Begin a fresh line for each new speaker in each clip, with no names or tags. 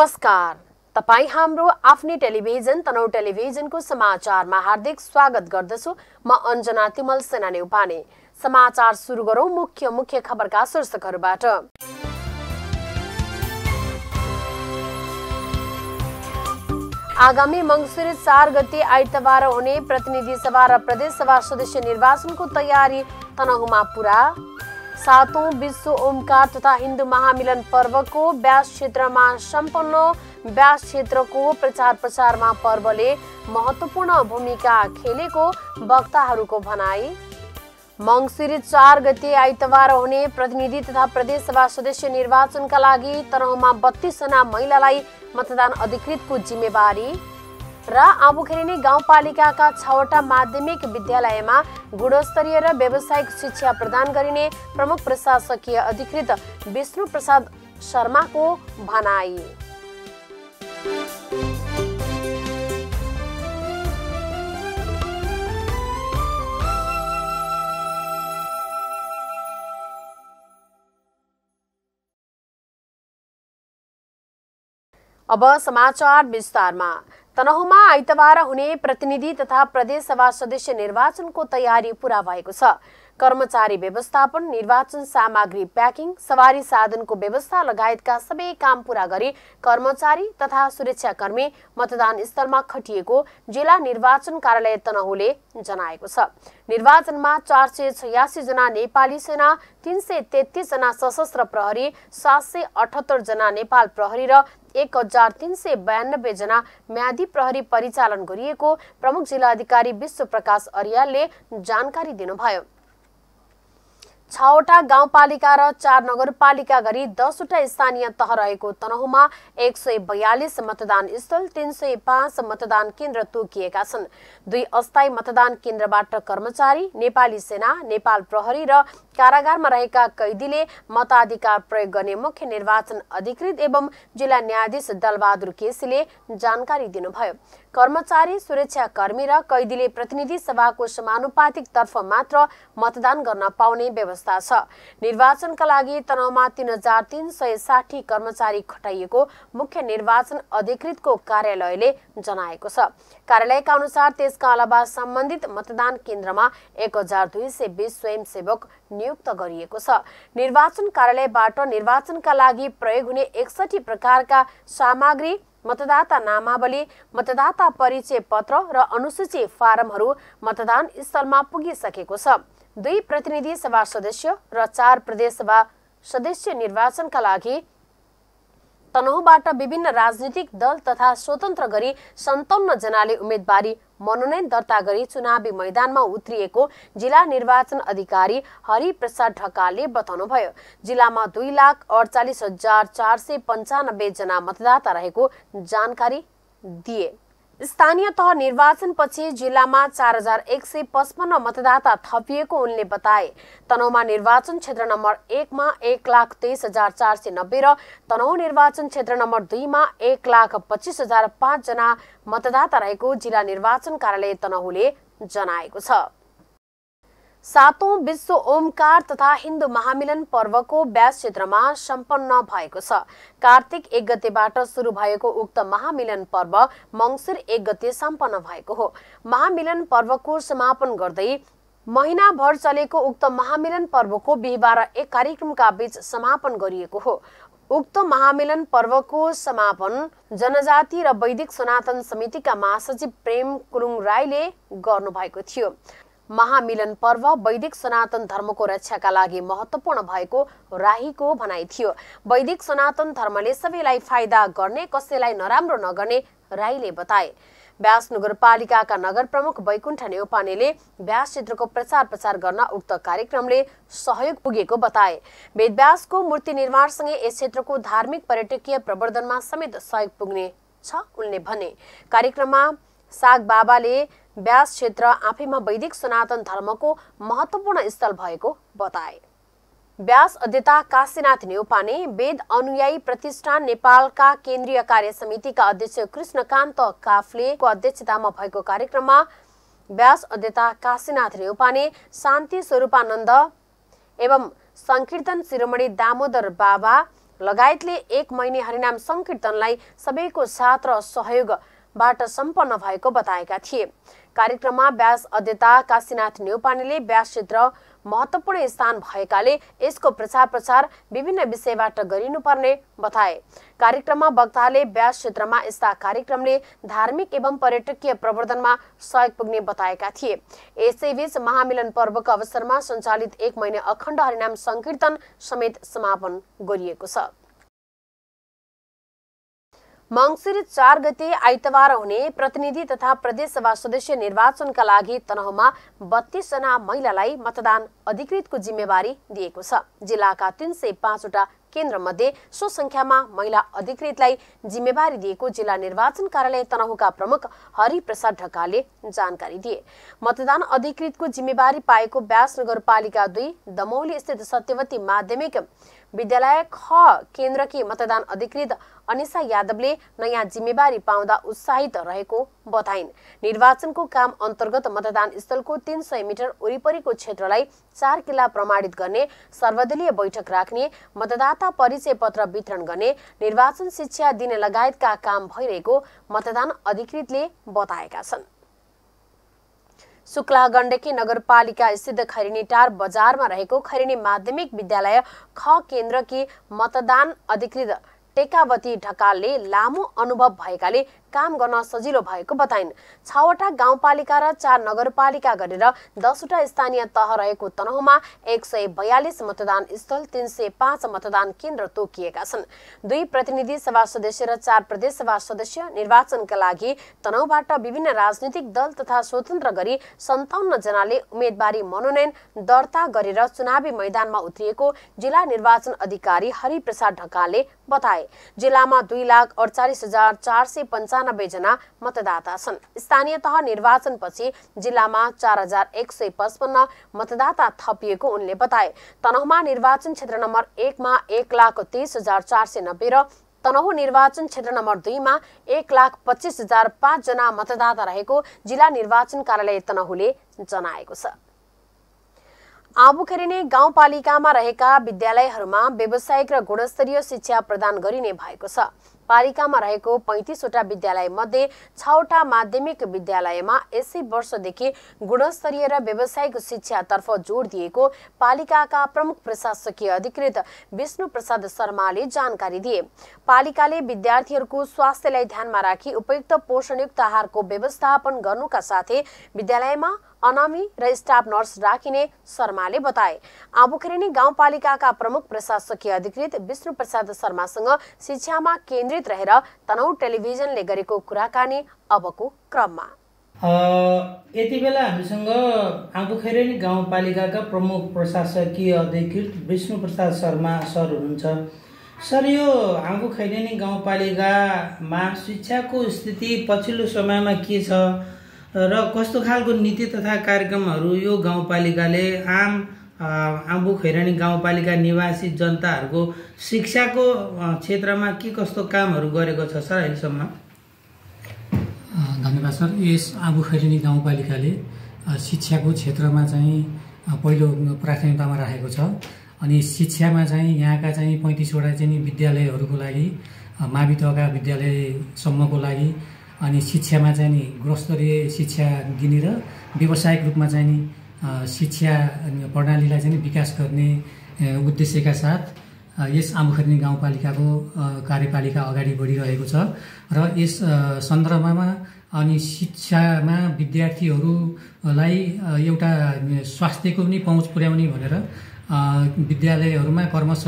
नमस्कार। तपाईँ हाम्रो आफ्नै टेलिभिजन तनौ टेलिभिजनको समाचारमा हार्दिक स्वागत गर्दछु। म अञ्जना तिमल सेना नेउपाने। समाचार सुरु गरौँ मुख्य मुख्य खबरका शीर्षकहरूबाट। आगामी मङ्सिर चार गते आइतबार हुने प्रतिनिधि सभा र प्रदेश सभा सदस्य निर्वाचनको तयारी तनहुमा पुरा। सातौं विश्व ओमकार तथा हिन्दू महामिलन पर्वको व्यास क्षेत्रमा सम्पन्न व्यास क्षेत्रको प्रचार प्रसारमा पर्वले महत्त्वपूर्ण भूमिका खेलेको वक्ताहरूको भनाई। मङ्सिर चार गते आइतबार हुने प्रतिनिधि तथा प्रदेश सभा सदस्य निर्वाचनका लागि तनहुमा बत्तीसजना महिलालाई मतदान अधिकृतको जिम्मेवारी। र आबुखेरिनी गाउँपालिकाका छवटा माध्यमिक विद्यालयमा गुणस्तरीय र व्यावसायिक शिक्षा प्रदान गरिने प्रमुख प्रशासकीय अधिकृत विष्णु प्रसाद शर्माको भनाई। अब समाचार विस्तारमा। तनहुमा आइतबार हुने प्रतिनिधि तथा प्रदेश सभा सदस्य निर्वाचनको तयारी पूरा भएको छ। कर्मचारी व्यवस्थापन निर्वाचन सामग्री प्याकिङ सवारी साधनको व्यवस्था लगायतका सबै काम पूरा गरी कर्मचारी तथा सुरक्षाकर्मी मतदान स्थलमा खटिएको जिल्ला निर्वाचन कार्यालय तनहुले जनाएको छ। निर्वाचनमा चार सय छयासी जना नेपाली सेना तिन सय तेत्तिस जना सशस्त्र प्रहरी सात सय अठहत्तर जना नेपाल प्रहरी र एक हजार तिन सय बयानब्बे जना म्यादी प्रहरी परिचालन गरिएको प्रमुख जिल्ला अधिकारी विश्व प्रकाश अरियालले जानकारी दिनुभयो। छवटा गाउँपालिका र चार नगरपालिका गरी दसवटा स्थानीय तह रहेको तनहुमा एक सय बयालिस मतदान स्थल तीन सय पाँच मतदान केन्द्र तोकिएका छन्। दुई अस्थायी मतदान केन्द्रबाट कर्मचारी नेपाली सेना नेपाल प्रहरी र कारागारमा रहेका कैदीले मताधिकार प्रयोग गर्ने मुख्य निर्वाचन अधिकृत एवं जिल्ला न्यायाधीश दलबहादुर केसीले जानकारी दिनुभयो। कर्मचारी सुरक्षाकर्मी र कैदीले प्रतिनिधि सभाको समानुपातिक तर्फ मात्र मतदान गर्न पाउने व्यवस्था छ। निर्वाचनका लागि तनहुमा तीन हजार तीन सय साठी कर्मचारी खटाइएको मुख्य निर्वाचन अधिकृतको कार्यालयले जनाएको छ। कार्यालयका अनुसार त्यसका अलावा सम्बन्धित मतदान केन्द्रमा एक हजार दुई सय बिस स्वयंसेवक नियुक्त गरिएको छ। निर्वाचन कार्यालयबाट निर्वाचनका लागि प्रयोग हुने एकसठी प्रकारका सामग्री मतदाता नामावली मतदाता परिचय पत्र र अनुसूची फारमहरू मतदान स्थलमा पुगिसकेको छ। दुई प्रतिनिधि सभा सदस्य र चार प्रदेश सभा सदस्य निर्वाचनका लागि तनहुबाट विभिन्न राजनीतिक दल तथा स्वतन्त्र गरी सन्ताउन्न जनाले उम्मेदवारी मनोनयन दर्ता गरी चुनावी मैदानमा उत्रिएको जिल्ला निर्वाचन अधिकारी हरिप्रसाद ढकालले बताउनुभयो। जिल्लामा दुई लाख अडचालिस हजार चार सय पन्चानब्बे जना मतदाता रहेको जानकारी दिए। स्थानीय तह निर्वाचनपछि जिल्लामा चार हजार एक सय पचपन्न मतदाता थपिएको उनले बताए। तनहुमा निर्वाचन क्षेत्र नम्बर एकमा एक लाख तेइस हजार चार सय नब्बे र तनहु निर्वाचन क्षेत्र नम्बर दुईमा एक लाख पच्चिस हजार पाँचजना मतदाता रहेको जिल्ला निर्वाचन कार्यालय तनहुले जनाएको छ। सातौं विश्व ओमकार तथा हिन्दू महामिलन पर्वको व्यास क्षेत्रमा सम्पन्न भएको छ। कार्तिक एक गतेबाट सुरु भएको उक्त महामिलन पर्व मङ्सिर एक गते सम्पन्न भएको हो। महामिलन पर्वको समापन गर्दै महिनाभर चलेको उक्त महामिलन पर्वको बिहिबार एक कार्यक्रमका बीच समापन गरिएको हो। उक्त महामिलन पर्वको समापन जनजाति र वैदिक सनातन समितिका महासचिव प्रेम कुरुङ राईले गर्नुभएको थियो। महामिलन पर्व वैदिक सनातन धर्मको रक्षाका लागि महत्वपूर्ण भएको राहीको भनाइ थियो। वैदिक सनातन धर्मले सबैलाई फाइदा गर्ने कसैलाई नराम्रो नगर्ने राईले बताए। व्यास नगरपालिकाका नगर प्रमुख वैकुण्ठ नेउपानेले व्यास क्षेत्रको प्रचार प्रसार गर्न उक्त कार्यक्रमले सहयोग पुगेको बताए। वेदव्यासको मूर्ति निर्माणसँगै यस क्षेत्रको धार्मिक पर्यटकीय प्रवर्धनमा समेत सहयोग पुग्ने छ उनले भने। कार्यक्रममा साग बाबाले व्यास क्षेत्र आफैमा वैदिक सनातन धर्मको महत्वपूर्ण स्थल भएको बताए। व्यास अध्यता काशीनाथ नेउपाने वेद अनुयायी प्रतिष्ठान नेपालका केन्द्रीय कार्य समितिका अध्यक्ष कृष्णकान्त काफलेको अध्यक्षतामा भएको कार्यक्रममा व्यास अध्यता काशीनाथ नेउपाने शान्ति स्वरूपानन्द एवं संकीर्तन शिरोमणि दामोदर बाबा लगायतले एक महिने हरिनाम सङ्कीर्तनलाई सबैको साथ र सहयोगबाट सम्पन्न भएको बताएका थिए। कार्यक्रममा व्यास अध्यता काशीनाथ नेौपानेले व्यास क्षेत्र महत्वपूर्ण स्थान भएकाले यसको प्रचार प्रसार विभिन्न विषयबाट गरिनुपर्ने बताए। कार्यक्रममा वक्ताले व्यास क्षेत्रमा यस्ता कार्यक्रमले धार्मिक एवं पर्यटकीय प्रवर्धनमा सहयोग पुग्ने बताएका थिए। यसैबीच महामिलन पर्वको अवसरमा सञ्चालित एक महिने अखण्ड हरिनाम सङ्कीर्तन समेत समापन गरिएको छ। मङ्सिर चार गते आइतबार हुने प्रतिनिधि तथा प्रदेशसभा सदस्य निर्वाचनका लागि तनहुमा बत्तीसजना महिलालाई मतदान अधिकृतको जिम्मेवारी दिएको छ। जिल्लाका तीन सय पाँचवटा केन्द्र मध्ये सो संख्यामा महिला अधिकृतलाई जिम्मेवारी दिएको जिल्ला निर्वाचन कार्यालय तनहुका प्रमुख हरिप्रसाद ढकालले जानकारी दिए। मतदान अधिकृतको जिम्मेवारी पाएको व्यास नगरपालिका दुई दमौली स्थित सत्यवती माध्यमिक विद्यालय ख केन्द्रकी मतदान अधिकृत अनिसा यादवले नयाँ जिम्मेवारी पाउँदा उत्साहित रहेको बताइन्। निर्वाचनको काम अन्तर्गत मतदान स्थलको तीन सय मिटर वरिपरिको क्षेत्रलाई चार किल्ला प्रमाणित गर्ने सर्वदलीय बैठक राख्ने मतदाता परिचय पत्र वितरण गर्ने निर्वाचन शिक्षा दिने लगायतका काम भइरहेको मतदान अधिकृतले बताएका छन्। शुक्ला गण्डकी नगरपालिका स्थित खैरिनीटार बजारमा रहेको खैरिनी माध्यमिक विद्यालय ख केन्द्रकी मतदान अधिकृत टेकावती ढकालले लामो अनुभव भएकाले काम गर्न सजिलो भएको बताइन्। छवटा गाउँपालिका र चार नगरपालिका गरेर दसवटा स्थानीय तह रहेको तनहुमा एक सय बयालिस मतदान स्थल तीन सय पाँच मतदान केन्द्र तोकिएका छन्। दुई प्रतिनिधि सभा सदस्य र चार प्रदेश सभा सदस्य निर्वाचनका लागि तनहुबाट विभिन्न राजनीतिक दल तथा स्वतन्त्र गरी सन्ताउन्न जनाले उम्मेदवारी मनोनयन दर्ता गरेर चुनावी मैदानमा उत्रिएको जिल्ला निर्वाचन अधिकारी हरिप्रसाद ढकालले बताए। जिल्लामा दुई लाख अडचालिस हजार चार सय पन्चानब्बे जना मतदाता छन्। स्थानीय तह निर्वाचनपछि जिल्लामा चार हजार एक सय पचपन्न मतदाता थपिएको उनले बताए। तनहुमा निर्वाचन क्षेत्र नम्बर एकमा एक लाख तेइस हजार चार सय नब्बे र तनहु निर्वाचन क्षेत्र नम्बर दुईमा एक लाख पच्चिस हजार पाँचजना मतदाता रहेको जिल्ला निर्वाचन कार्यालय तनहुले जनाएको छ। आबुखेरिने गाउँपालिकामा रहेका विद्यालयहरूमा व्यावसायिक र गुणस्तरीय शिक्षा प्रदान गरिने भएको छ। पालिकामा रहेको पैँतिसवटा विद्यालय मध्ये छवटा माध्यमिक विद्यालयमा यसै वर्षदेखि गुणस्तरीय र व्यावसायिक शिक्षातर्फ जोड दिएको पालिकाका प्रमुख प्रशासकीय अधिकृत विष्णु प्रसाद शर्माले जानकारी दिए। पालिकाले विद्यार्थीहरूको स्वास्थ्यलाई ध्यानमा राखी उपयुक्त पोषणयुक्त आहारको व्यवस्थापन गर्नुका साथै विद्यालयमा अनामी र स्टाफ नर्स राखिने शर्माले बताए। आबुखेरिनी गाउँपालिकाका प्रमुख प्रशासकीय अधिकृत विष्णु प्रसाद शर्मासँग शिक्षामा केन्द्रित रहेर तनौ टेलिभिजनले गरेको कुराकानी अबको क्रममा।
यति बेला हामीसँग आबुखेरेनी गाउँपालिकाका प्रमुख प्रशासकीय अधिकृत विष्णु प्रसाद शर्मा सर हुनुहुन्छ। सर यो आँबु खैरेनी गाउँपालिकामा शिक्षाको स्थिति पछिल्लो समयमा के छ? र कस्तो खालको नीति तथा कार्यक्रमहरू यो गाउँपालिकाले आम आम्बु खैरानी गाउँपालिका निवासी जनताहरूको शिक्षाको क्षेत्रमा के कस्तो कामहरू गरेको छ सर अहिलेसम्म?
धन्यवाद सर। यस आबु खैरानी गाउँपालिकाले शिक्षाको क्षेत्रमा चाहिँ पहिलो प्राथमिकतामा राखेको छ। अनि शिक्षामा चाहिँ यहाँका चाहिँ पैँतिसवटा चाहिँ विद्यालयहरूको लागि मावि तहका विद्यालयसम्मको लागि अनि शिक्षामा चाहिँ नि गुणस्तरीय शिक्षा दिने र व्यावसायिक रूपमा चाहिँ नि शिक्षा प्रणालीलाई चाहिँ विकास गर्ने उद्देश्यका साथ यस आमुखर्नी गाउँपालिकाको कार्यपालिका अगाडि बढिरहेको छ र यस सन्दर्भमा अनि शिक्षामा विद्यार्थीहरूलाई एउटा स्वास्थ्यको पनि पहुँच पुर्याउने भनेर विद्यालयहरूमा कर्मश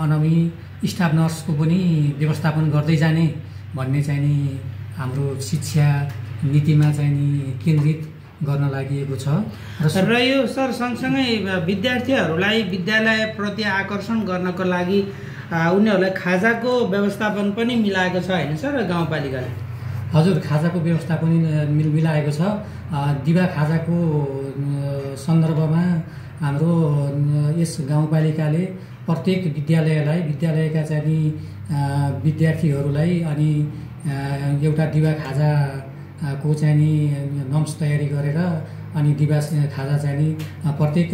अनमी स्टाफ नर्सको पनि व्यवस्थापन गर्दै जाने भन्ने चाहिँ नि हाम्रो शिक्षा नीतिमा चाहिँ नि केन्द्रित गर्न लागि छ।
र यो सर सँगसँगै विद्यार्थीहरूलाई विद्यालयप्रति आकर्षण गर्नको लागि उनीहरूलाई खाजाको व्यवस्थापन पनि मिलाएको छ होइन सर गाउँपालिकाले?
हजुर खाजाको व्यवस्था पनि मिलाएको छ। दिवा खाजाको सन्दर्भमा हाम्रो यस गाउँपालिकाले प्रत्येक विद्यालयलाई विद्यालयका चाहिँ विद्यार्थीहरूलाई अनि एउटा दिवा खाजाको चाहिँ नि नम्स तयारी गरेर अनि दिवा खाजा चाहिँ नि प्रत्येक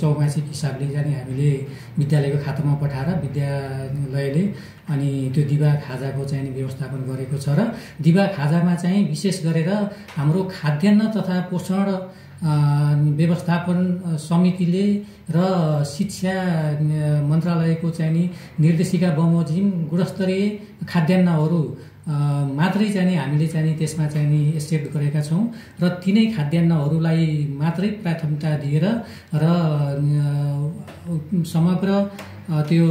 चौमासिक हिसाबले चाहिँ हामीले विद्यालयको खातामा पठाएर विद्यालयले अनि त्यो दिवा खाजाको चाहिँ व्यवस्थापन गरेको छ र दिवा खाजामा चाहिँ विशेष गरेर हाम्रो खाद्यान्न तथा पोषण व्यवस्थापन समितिले र शिक्षा मन्त्रालयको चाहिँ नि निर्देशिका बमोजिम गुणस्तरीय खाद्यान्नहरू मात्रै चाहिँ हामीले चाहिँ नि त्यसमा चाहिँ नि एक्सेप्ट गरेका छौँ र तिनै खाद्यान्नहरूलाई मात्रै प्राथमिकता दिएर र समग्र त्यो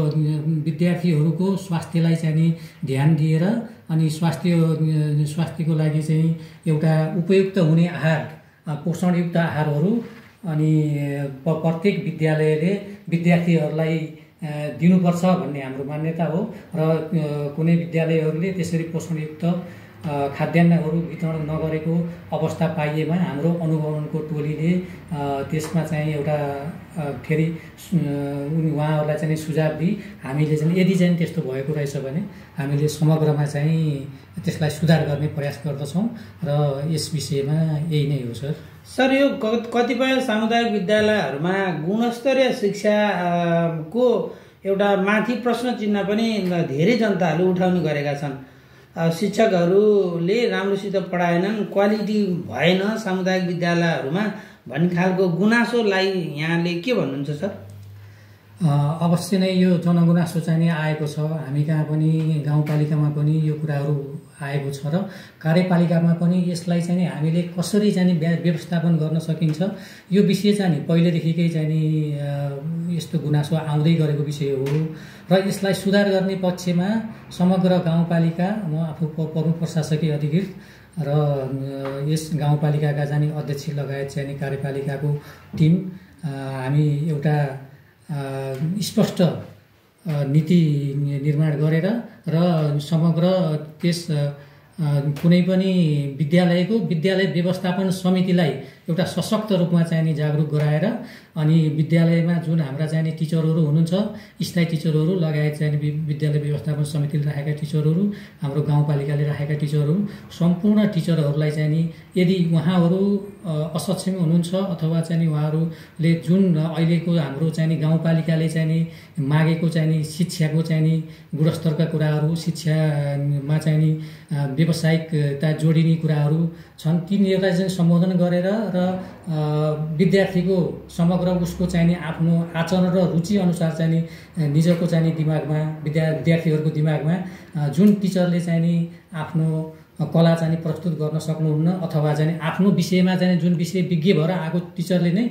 विद्यार्थीहरूको स्वास्थ्यलाई चाहिँ नि ध्यान दिएर अनि स्वास्थ्य स्वास्थ्यको लागि चाहिँ एउटा उपयुक्त हुने आहार पोषणयुक्त आहारहरू अनि प्रत्येक विद्यालयले विद्यार्थीहरूलाई दिनुपर्छ भन्ने हाम्रो मान्यता हो र कुनै विद्यालयहरूले त्यसरी पोषणयुक्त खाद्यान्नहरू वितरण नगरेको अवस्था पाइएमा हाम्रो अनुगमनको टोलीले त्यसमा चाहिँ एउटा फेरि उहाँहरूलाई चाहिँ सुझाव दिई हामीले चाहिँ यदि चाहिँ त्यस्तो भएको रहेछ भने हामीले समग्रमा चाहिँ त्यसलाई सुधार गर्ने प्रयास गर्दछौँ र यस विषयमा यही नै हो सर।
सर यो कतिपय सामुदायिक विद्यालयहरूमा गुणस्तरीय शिक्षाको एउटा माथि प्रश्न चिन्ह पनि धेरै जनताहरूले उठाउने गरेका छन्। शिक्षकहरूले राम्रोसित पढाएनन् क्वालिटी भएन सामुदायिक विद्यालयहरूमा भन्ने खालको गुनासोलाई यहाँले के भन्नुहुन्छ सर?
अवश्य नै यो जनगुनासो चाहिँ नि आएको छ। हामी कहाँ पनि गाउँपालिकामा पनि यो कुराहरू आएको छ र कार्यपालिकामा पनि यसलाई चाहिँ हामीले कसरी चाहिँ व्यवस्थापन गर्न सकिन्छ यो विषय चाहिँ नि पहिलेदेखिकै चाहिँ नि यस्तो गुनासो आउँदै गरेको विषय हो र यसलाई सुधार गर्ने पक्षमा समग्र गाउँपालिका म आफू प्रमुख प्रशासकीय अधिकृत र यस गाउँपालिकाका जाने अध्यक्ष लगायत चाहिँ कार्यपालिकाको टिम हामी एउटा स्पष्ट नीति निर्माण गरेर र समग्र त्यस कुनै पनि विद्यालयको विद्यालय व्यवस्थापन समितिलाई एउटा सशक्त रूपमा चाहिँ नि जागरुक गराएर अनि विद्यालयमा जुन हाम्रा चाहिँ टिचरहरू हुनुहुन्छ स्थायी टिचरहरू लगायत चाहिँ विद्यालय व्यवस्थापन समितिले राखेका टिचरहरू हाम्रो गाउँपालिकाले राखेका टिचरहरू सम्पूर्ण टिचरहरूलाई चाहिँ नि यदि उहाँहरू असक्षम हुनुहुन्छ अथवा चाहिँ उहाँहरूले जुन अहिलेको हाम्रो चाहिँ गाउँपालिकाले चाहिँ नि मागेको चाहिँ नि शिक्षाको चाहिँ नि गुणस्तरका कुराहरू शिक्षामा चाहिँ नि व्यावसायिकता जोडिने कुराहरू छन् तिनीहरूलाई चाहिँ सम्बोधन गरेर र विद्यार्थीको समग्र उसको चाहिने आफ्नो आचरण र रुचि अनुसार चाहिँ नि निजको चाहिँ दिमागमा विद्या विद्यार्थीहरूको दिमागमा जुन टिचरले चाहिँ नि आफ्नो कला चाहिँ प्रस्तुत गर्न सक्नुहुन्न अथवा चाहिँ आफ्नो विषयमा चाहिँ जुन विषय विज्ञ भएर आएको टिचरले नै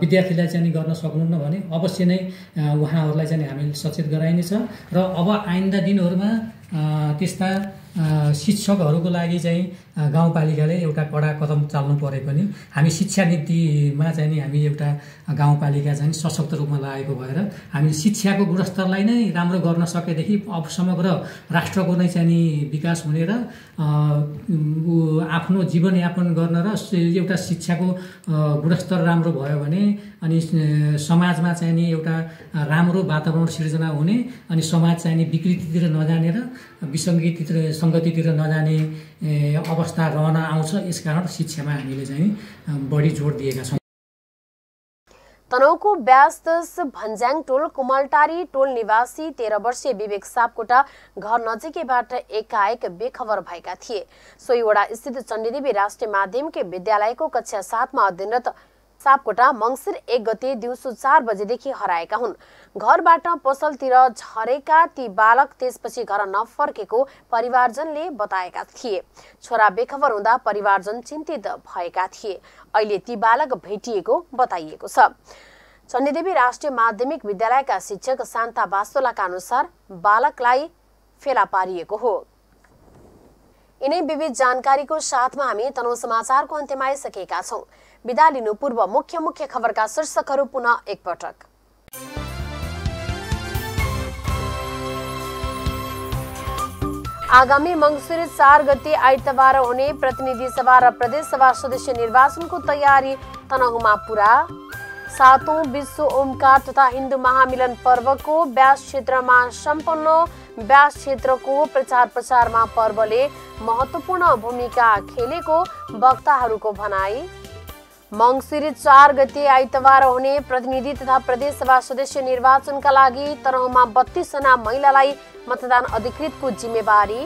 विद्यार्थीलाई चाहिँ गर्न सक्नुहुन्न भने अवश्य नै उहाँहरूलाई चाहिँ हामीले सचेत गराइनेछ। र अब आइन्दा दिनहरूमा त्यस्ता शिक्षकहरूको लागि चाहिँ गाउँपालिकाले एउटा कडा कदम चाल्नु परे पनि हामी शिक्षा नीतिमा चाहिँ नि हामी एउटा गाउँपालिका चाहिँ सशक्त रूपमा लागेको भएर हामी शिक्षाको गुणस्तरलाई नै राम्रो गर्न सकेदेखि अब समग्र राष्ट्रको नै चाहिँ नि विकास हुने र आफ्नो जीवनयापन गर्न र एउटा शिक्षाको गुणस्तर राम्रो भयो भने अनि समाजमा चाहिँ नि एउटा राम्रो वातावरण सिर्जना हुने अनि समाज चाहिँ नि विकृतितिर नजाने र विसङ्गतितिर सङ्गतितिर नजाने अवस्था रहन आउँछ यसकारण शिक्षामा हामीले चाहिँ बढी जोड दिएका छौँ।
तनहुको ब्यासदस भन्ज्याङ टोल कुमलटारी टोल निवासी तेह्र वर्षीय विवेक सापकोटा घर नजिकैबाट एकाएक बेखबर भएका थिए। सोहीवडा स्थित चण्डीदेवी राष्ट्रिय माध्यमिक विद्यालयको कक्षा सातमा अध्ययनरत सापकोटा मङ्सिर एक गते दिउँसो चार बजेदेखि हराएका हुन्। घरबाट पसलतिर झरेका ती बालक त्यसपछि घर नफर्केको परिवारजनले बताएका थिए। छोरा बेखबर हुँदा परिवारजन चिन्तित भएका थिए। अहिले ती बालक भेटिएको बताइएको छ। चण्डीदेवी राष्ट्रिय माध्यमिक विद्यालयका शिक्षक शान्ता बास्तोलाका अनुसार बालकलाई फेला पारिएको हो। यिनै विविध जानकारीको साथमा हामी तनहु समाचारको अन्त्यमा आइसकेका छौँ। विदा लिनु पूर्व मुख्य मुख्य खबरका शीर्षकहरू पुनः एकपटक। आगामी मङ्सिर चार गते आइतबार हुने प्रतिनिधि सभा र प्रदेश सभा सदस्य निर्वाचनको तयारी तनहुमा पुरा। सातौं विश्व ओमकार तथा हिन्दू महामिलन पर्वको व्यास क्षेत्रमा सम्पन्न व्यास क्षेत्रको प्रचार प्रसारमा पर्वले महत्त्वपूर्ण भूमिका खेलेको वक्ताहरूको भनाई। मङ्सिर चार गते आइतबार हुने प्रतिनिधि तथा प्रदेशसभा सदस्य निर्वाचनका लागि तरहुमा बत्तीसजना महिलालाई मतदान अधिकृतको जिम्मेवारी।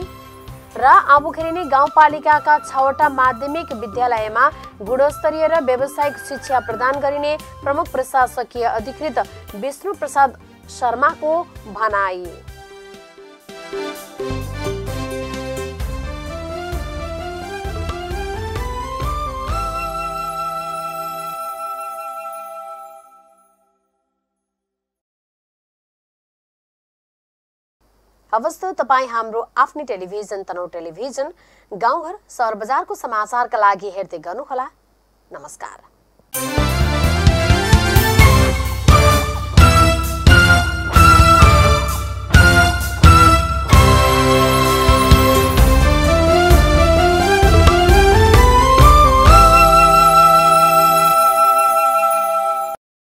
र आबुखेरिनी गाउँपालिकाका छवटा माध्यमिक विद्यालयमा गुणस्तरीय र व्यावसायिक शिक्षा प्रदान गरिने प्रमुख प्रशासकीय अधिकृत विष्णु प्रसाद शर्माको भनाई। हवस् त तपाईँ हाम्रो आफ्नै टेलिभिजन तनौ टेलिभिजन गाउँघर सहर बजारको समाचारका लागि हेर्दै गर्नुहोला। नमस्कार।